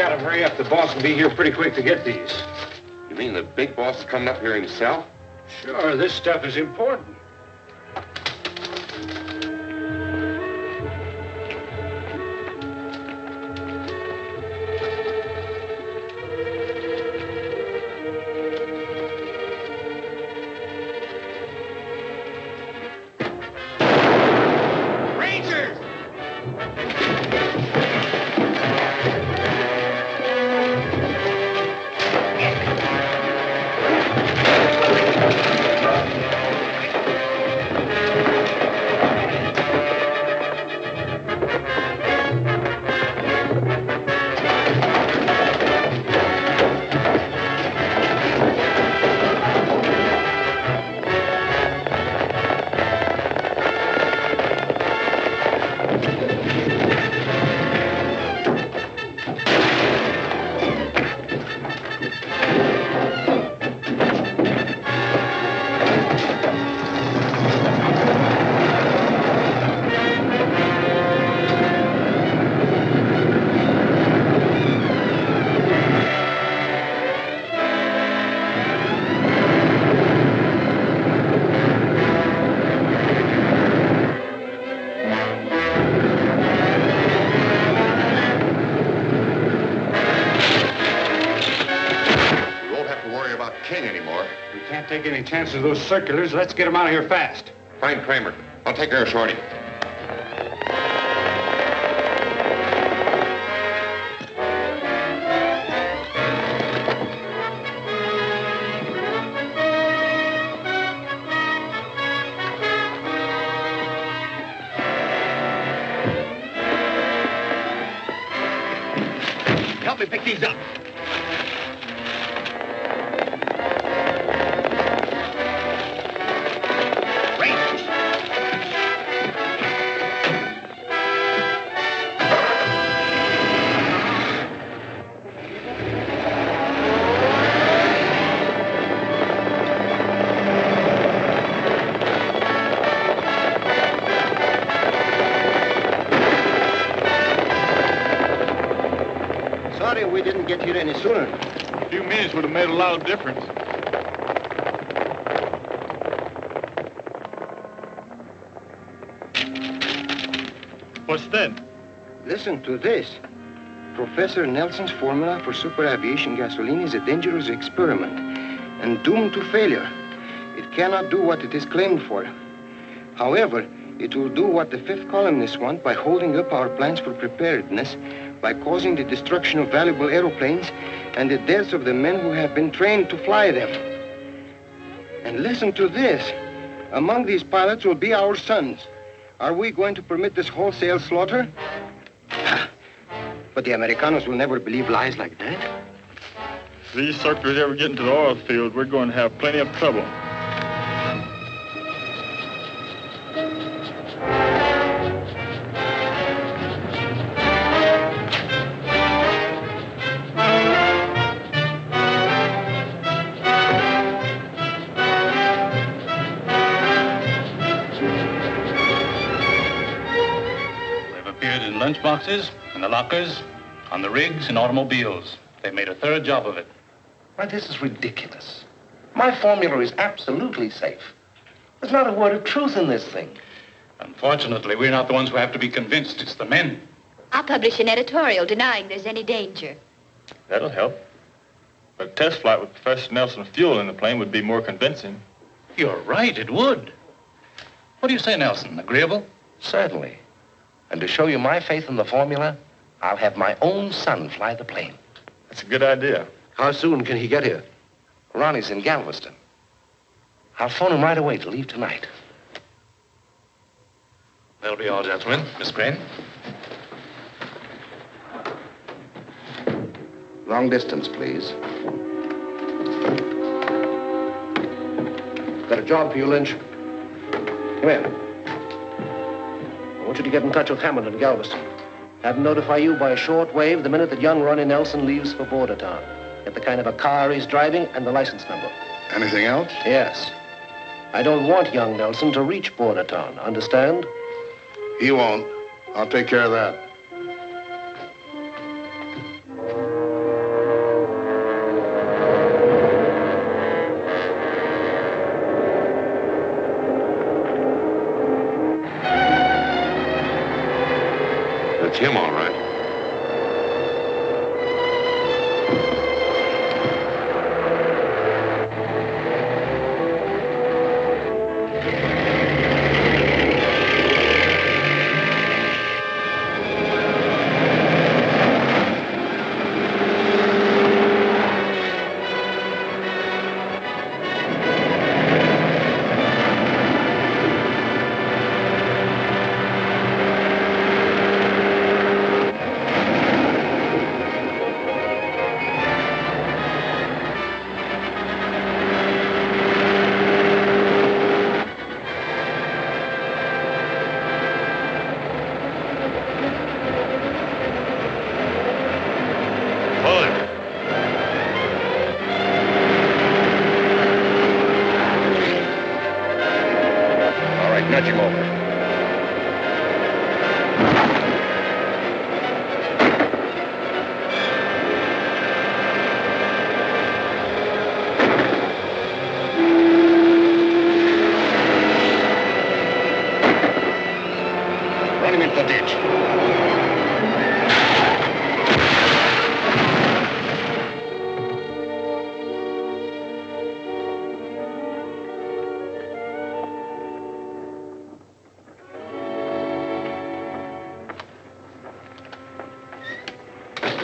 Gotta hurry up. The boss will be here pretty quick to get these. You mean the big boss is coming up here himself? Sure, this stuff is important. Take any chances with those circulars. Let's get them out of here fast. Find Kramer. I'll take care of Shorty. Help me pick these up. Sorry we didn't get here any sooner. A few minutes would have made a lot of difference. What's that? Listen to this. Professor Nelson's formula for super aviation gasoline is a dangerous experiment and doomed to failure. It cannot do what it is claimed for. However, it will do what the fifth columnists want by holding up our plans for preparedness, by causing the destruction of valuable aeroplanes and the deaths of the men who have been trained to fly them. And listen to this. Among these pilots will be our sons. Are we going to permit this wholesale slaughter? But the Americanos will never believe lies like that. If these circulars ever get into the oil field, we're going to have plenty of trouble. Lunchboxes, in the lockers, on the rigs, and automobiles. They've made a thorough job of it. Why, this is ridiculous. My formula is absolutely safe. There's not a word of truth in this thing. Unfortunately, we're not the ones who have to be convinced. It's the men. I'll publish an editorial denying there's any danger. That'll help. A test flight with Professor Nelson fuel in the plane would be more convincing. You're right, it would. What do you say, Nelson? Agreeable? Certainly. And to show you my faith in the formula, I'll have my own son fly the plane. That's a good idea. How soon can he get here? Ronnie's in Galveston. I'll phone him right away to leave tonight. That'll be all, gentlemen. Miss Crane? Long distance, please. Got a job for you, Lynch. Come here. I want you to get in touch with Hammond in Galveston. Have him notify you by a short wave the minute that young Ronnie Nelson leaves for Border Town. Get the kind of a car he's driving and the license number. Anything else? Yes. I don't want young Nelson to reach Border Town. Understand? He won't. I'll take care of that. It's him, all right.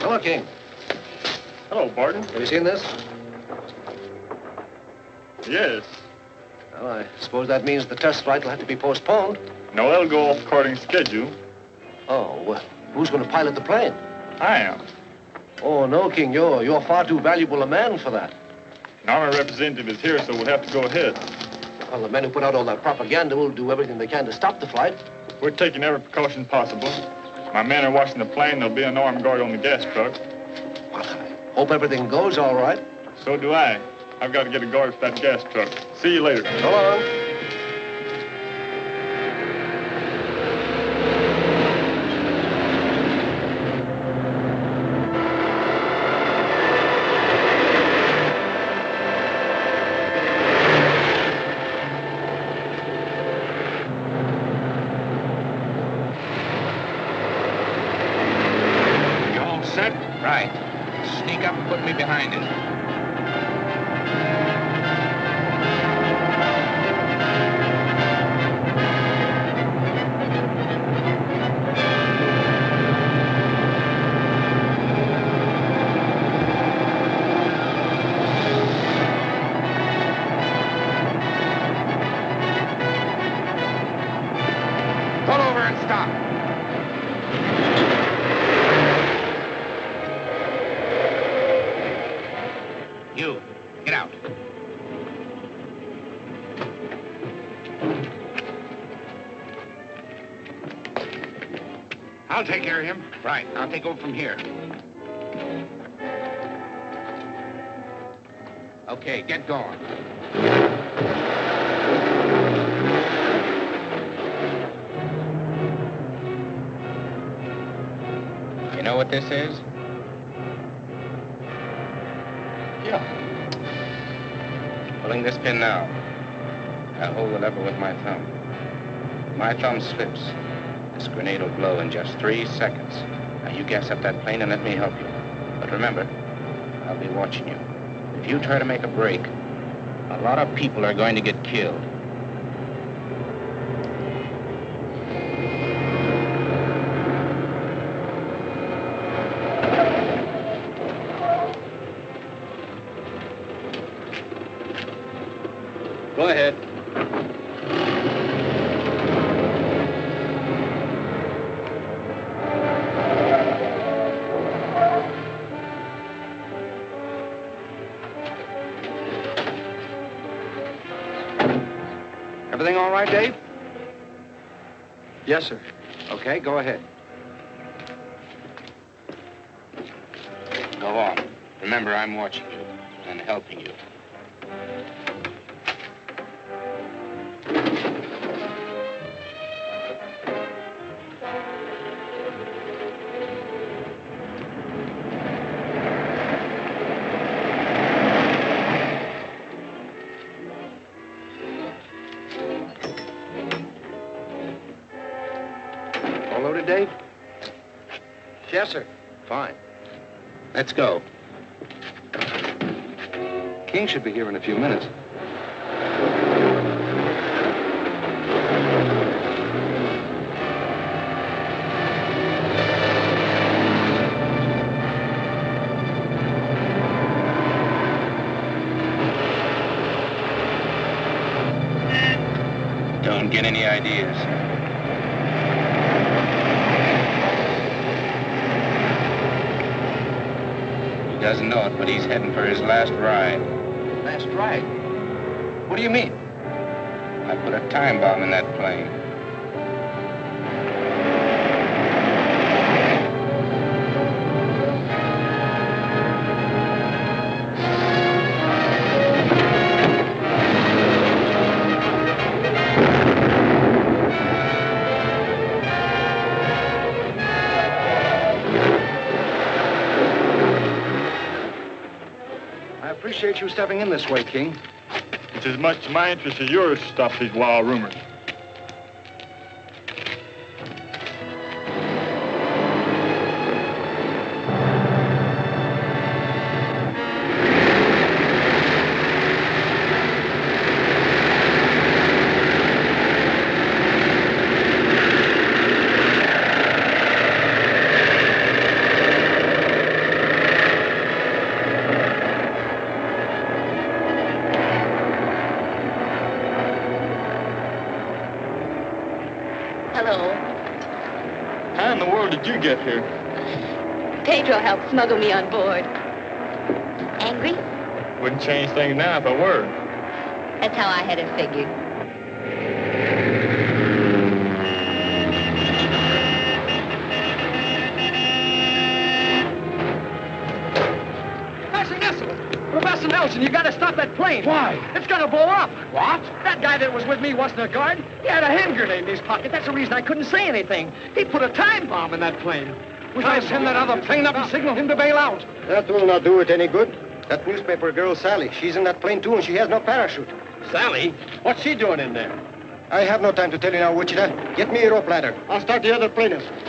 Hello, King. Hello, Barton. Have you seen this? Yes. Well, I suppose that means the test flight will have to be postponed. No, it'll go off according to schedule. Oh, well, who's going to pilot the plane? I am. Oh, no, King. You're, you're far too valuable a man for that. An army representative is here, so we'll have to go ahead. Well, the men who put out all that propaganda will do everything they can to stop the flight. We're taking every precaution possible. My men are watching the plane. There'll be an armed guard on the gas truck. Well, I hope everything goes all right. So do I. I've got to get a guard for that gas truck. See you later. So long. I'll take care of him. Right, I'll take over from here. Okay, get going. You know what this is? Yeah. Pulling this pin now. I'll hold the lever with my thumb. My thumb slips. This grenade will blow in just three seconds. Now you gas up that plane and let me help you. But remember, I'll be watching you. If you try to make a break, a lot of people are going to get killed. Dave? Yes, sir. Okay, go ahead. Go on. Remember, I'm watching you and helping you. Yes, sir. Fine. Let's go. King should be here in a few minutes. Don't get any ideas. Doesn't know it, but he's heading for his last ride. Last ride. What do you mean? I put a time bomb in that plane. You stepping in this way, King. It's as much my interest as yours to stop these wild rumors. Get here? Pedro helped smuggle me on board. Angry? Wouldn't change things now if I were. That's how I had it figured. Professor Nelson, you gotta stop that plane. Why? It's gonna blow up. What? That guy that was with me wasn't a guard. He had a hand grenade in his pocket. That's the reason I couldn't say anything. He put a time bomb in that plane. We Try gotta send that other plane up and signal him to bail out. That will not do it any good. That newspaper girl, Sally, she's in that plane too, and she has no parachute. Sally? What's she doing in there? I have no time to tell you now, Wichita. Get me a rope ladder. I'll start the other plane Pedro.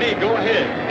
Me. Go ahead.